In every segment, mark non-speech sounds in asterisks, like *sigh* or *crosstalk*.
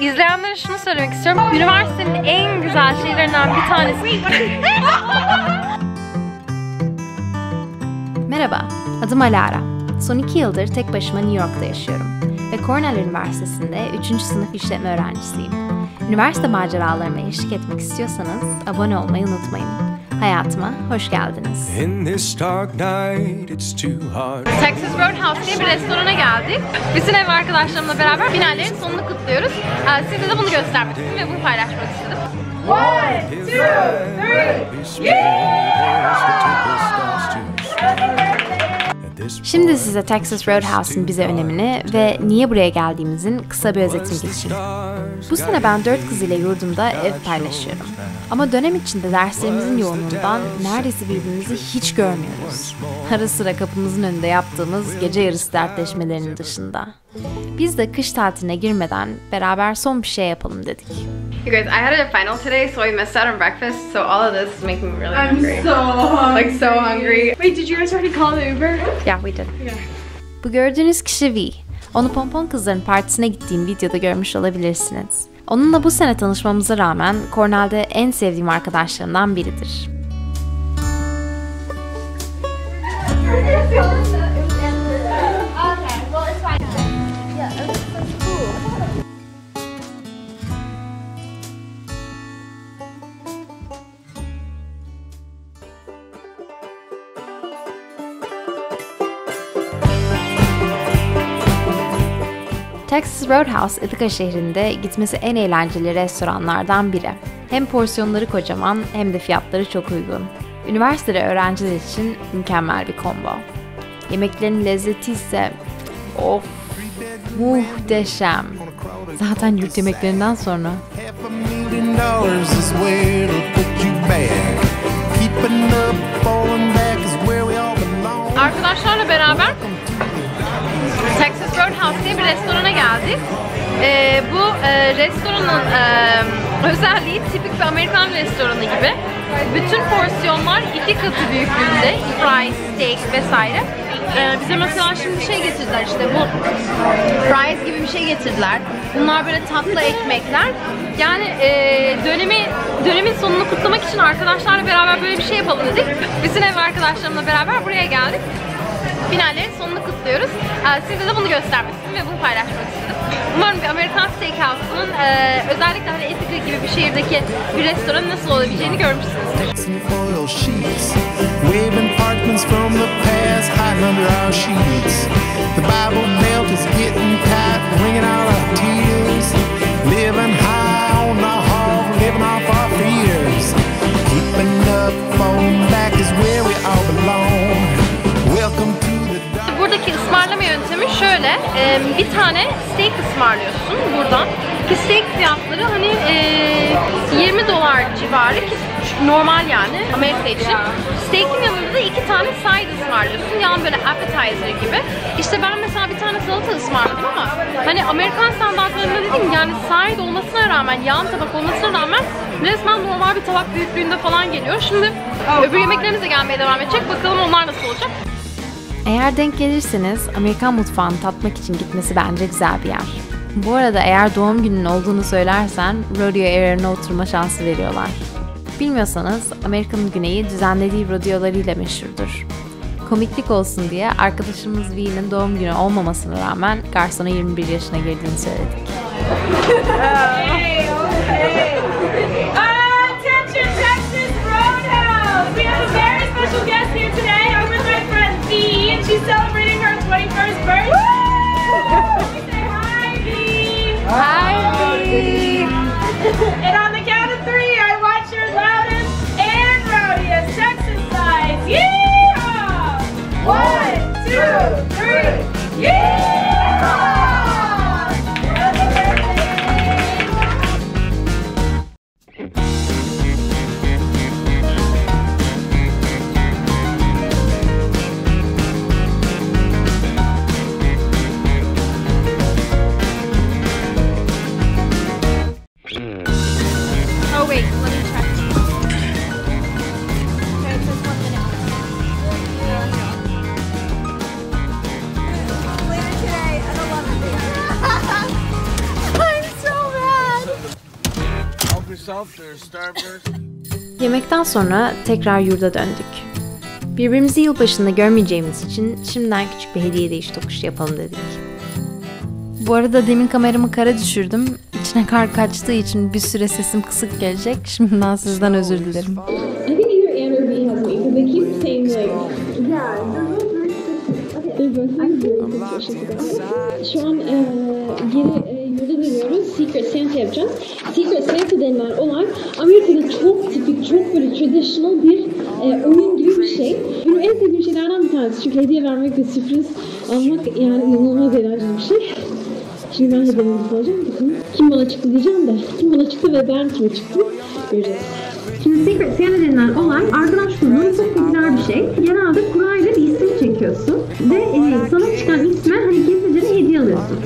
İzleyenlere şunu söylemek istiyorum. Üniversitenin en güzel şeylerinden bir tanesi. Merhaba, adım Alara. Son iki yıldır tek başıma New York'ta yaşıyorum ve Cornell Üniversitesi'nde 3. sınıf işletme öğrencisiyim. Üniversite maceralarıma eşlik etmek istiyorsanız abone olmayı unutmayın. Hayatıma hoş geldiniz. In this dark night, it's too hard. Texas Roadhouse diye bir restorana geldik. Bütün ev arkadaşlarımla beraber finallerin sonunu kutluyoruz. Ee, Size de bunu göstermek istedim ve bunu paylaşmak istedim. Şimdi size Texas Roadhouse'ın bize önemini ve niye buraya geldiğimizin kısa bir özetini geçeyim. Bu sene ben dört kız ile yurdumda ev paylaşıyorum. Ama dönem içinde derslerimizin yoğunluğundan neredeyse birbirimizi hiç görmüyoruz. Ara sıra kapımızın önünde yaptığımız gece yarısı dertleşmelerinin dışında. Biz de kış tatiline girmeden beraber son bir şey yapalım dedik. You guys, I had a final today, so I missed out on breakfast. So all of this is making me really I'm hungry. so hungry. like so hungry. Wait, did you guys already call the Uber? Yeah, we did. Bu gördüğünüz kişi V. Onu Pompon Kızların partisine gittiğim videoda görmüş olabilirsiniz. Onunla bu sene tanışmamıza rağmen Cornell'de en sevdiğim arkadaşlarımdan biridir. *laughs* Texas Roadhouse, Ithaca şehrinde gitmesi en eğlenceli restoranlardan biri. Hem porsiyonları kocaman hem de fiyatları çok uygun. Üniversitede öğrenciler için mükemmel bir combo. Yemeklerin lezzeti ise of muhteşem. Zaten yurt yemeklerinden sonra. Arkadaşlarla beraber Texas Roadhouse diye bir restorana geldik. Ee, bu e, restoranın e, özelliği tipik bir Amerikan restoranı gibi. Bütün porsiyonlar iki katı büyüklüğünde, fries, steak vesaire. Ee, bize mesela şimdi şey getirdiler işte bu fries gibi bir şey getirdiler. Bunlar böyle tatlı ekmekler. Yani e, dönemi dönemin sonunu kutlamak için arkadaşlarla beraber böyle bir şey yapalım dedik. Bütün ev arkadaşlarımla beraber buraya geldik finallerin sonunu kutluyoruz. Ee, Size de bunu göstermek istedim ve bunu paylaşmak istedim. Umarım bir Amerikan Steakhouse'un e, özellikle hani Ithaca gibi bir şehirdeki bir restoranın nasıl olabileceğini görmüşsünüzdür. Living high on the hog, living off our fears. Keeping up, falling back is where şöyle, e, bir tane steak ısmarlıyorsun buradan. Ki steak fiyatları hani e, 20 dolar civarı ki normal yani Amerika için. Steak'in yanında da iki tane side ısmarlıyorsun. Yani böyle appetizer gibi. İşte ben mesela bir tane salata ısmarladım ama hani Amerikan standartlarında dedim yani side olmasına rağmen, yan tabak olmasına rağmen resmen normal bir tabak büyüklüğünde falan geliyor. Şimdi öbür yemeklerimiz de gelmeye devam edecek. Bakalım onlar nasıl olacak. Eğer denk gelirseniz Amerikan mutfağını tatmak için gitmesi bence güzel bir yer. Bu arada eğer doğum günün olduğunu söylersen rodeo area'ına oturma şansı veriyorlar. Bilmiyorsanız Amerika'nın güneyi düzenlediği rodeolarıyla meşhurdur. Komiklik olsun diye arkadaşımız V'nin doğum günü olmamasına rağmen garsona 21 yaşına girdiğini söyledik. Two, three. Yeehaw! Yemekten sonra tekrar yurda döndük. Birbirimizi yılbaşında görmeyeceğimiz için şimdiden küçük bir hediye değiş tokuş yapalım dedik. Bu arada demin kameramı kara düşürdüm. İçine kar kaçtığı için bir süre sesim kısık gelecek. Şimdiden sizden özür dilerim. Şu an e, geri dönüyoruz. Secret Santa yapacağız. Secret Santa denilen olay Amerika'da çok tipik, çok böyle traditional bir e, oyun gibi bir şey. Benim en sevdiğim şeylerden bir tanesi. Çünkü hediye vermek ve sürpriz almak yani inanılmaz eğlenceli bir şey. Şimdi ben hediyemi soracağım. Bakın kim bana çıktı diyeceğim de. Kim bana çıktı ve ben kime çıktım göreceğiz. Şimdi Secret Santa denilen olay arkadaş grubunun çok popüler bir şey. Genelde kurayla bir isim çekiyorsun ve e, sana çıkan isme hani gizlice de hediye alıyorsun.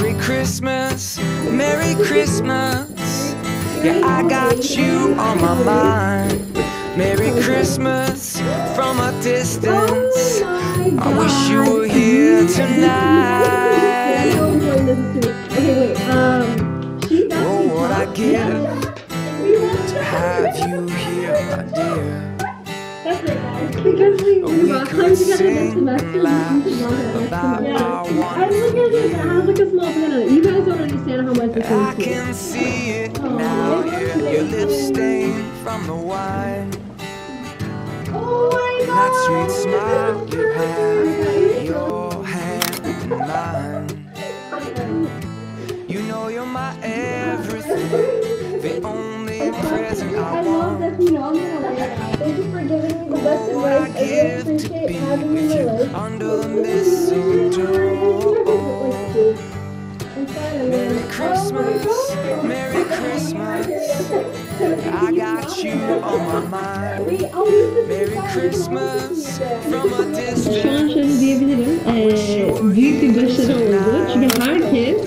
Merry Christmas, Merry Christmas. Yeah, I got you on my mind. Merry Christmas from a distance. I wish you were here tonight. Okay, wait. Um, Oh, what I give to have you here, my dear. Because we, We we could together this semester. laugh we should about love our. I look at it, it has like a small banana. You guys don't understand how much this I is me. can see it oh, now. Yeah, your lips stained from the wine. Oh my And that sweet smile you have, your hand in mine. You know you're my everything, the only present I I love want. Best What I to appreciate having in my life. under the mistletoe. Merry Christmas, Merry Christmas. I got you on my mind. Merry Christmas from a distance. diyebilirim, eee, büyük bir başarı oldu. Çünkü herkes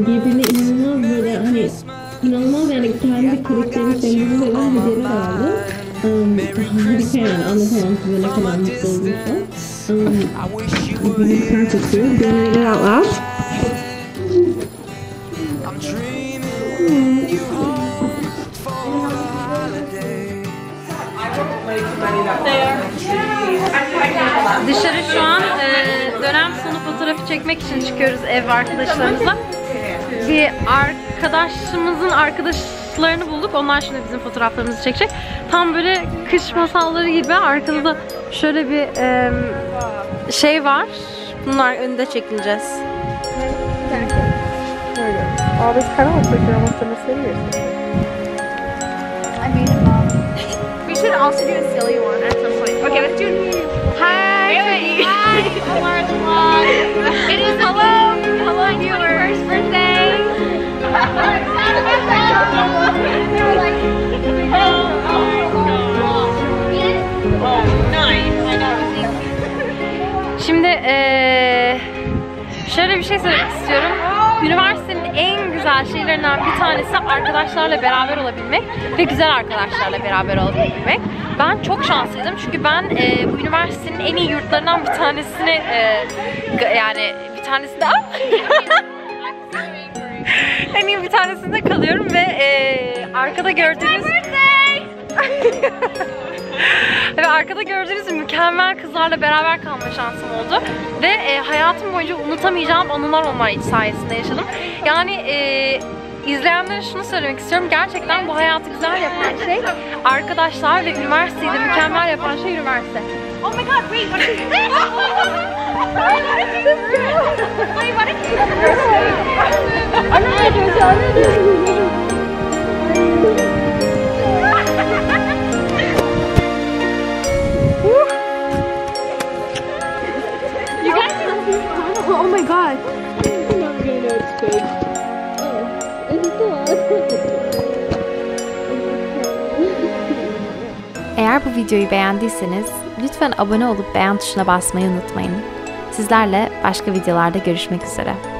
birbirine inanılmaz böyle hani inanılmaz yani kendi karakterini sembolize eden hediyeler aldı. Eee, harika yani anlatamam size ne kadar mutlu olduğumu. Eee, I wish you were Bir here. kart açıyor. Gönüllü out loud. I'm dreaming you home for the holiday. Dışarı şu an e, dönem sonu fotoğrafı çekmek için çıkıyoruz ev arkadaşlarımızla. Bir arkadaşımızın arkadaşlarını bulduk. Onlar şimdi bizim fotoğraflarımızı çekecek. Tam böyle kış masalları gibi arkada da şöyle bir e, şey var. Bunlar önünde çekileceğiz. We should also do a silly one at some point. Okay, let's do Hi, Hi, Alar's vlog. Üniversitenin en güzel şeylerinden bir tanesi arkadaşlarla beraber olabilmek ve güzel arkadaşlarla beraber olabilmek. Ben çok şanslıydım çünkü ben eee, bu üniversitenin en iyi yurtlarından bir tanesini ga- yani bir tanesinde *laughs* en iyi bir tanesinde kalıyorum ve eee, arkada gördüğünüz *laughs* ve arkada gördüğünüz mükemmel kızlarla beraber kalma şansım oldu. Ve e, hayatım boyunca unutamayacağım anılar onlar sayesinde yaşadım. Yani e, izleyenlere şunu söylemek istiyorum. Gerçekten bu hayatı güzel yapan şey arkadaşlar ve üniversiteyi de mükemmel yapan şey üniversite. Oh my god, wait, what is this? Wait, what is Oh my god. Eğer bu videoyu beğendiyseniz lütfen abone olup beğen tuşuna basmayı unutmayın. Sizlerle başka videolarda görüşmek üzere.